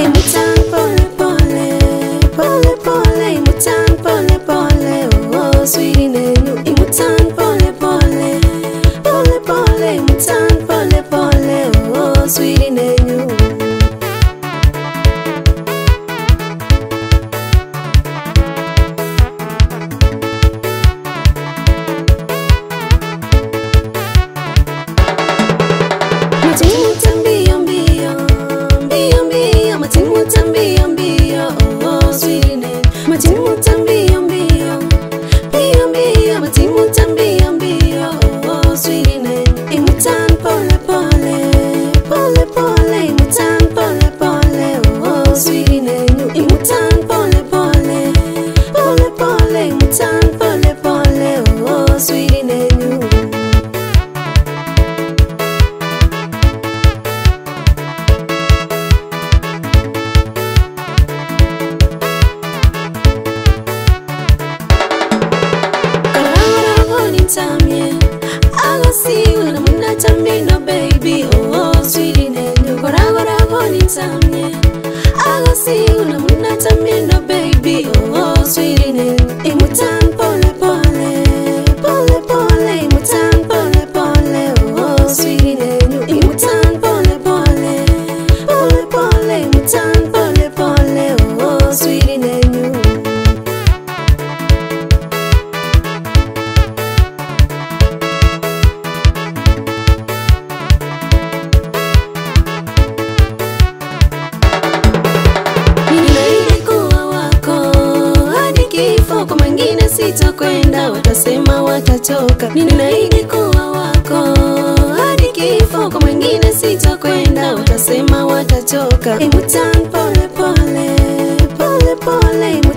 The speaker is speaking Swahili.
Remix 깜짝 see you and I'm not telling no baby Oh, oh sweetie, then you go rag on a morning time I go see you and I'm not telling mwingine sitokwenda, watasema watachoka. Ninaahidi kuwa wako hadi kifo, kwa mwingine sitokwenda, watasema watachoka. Emutan pole pole pole pole, imutan